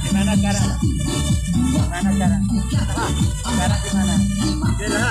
Gimana sekarang? Gimana sekarang? Sekarang gimana? Gila.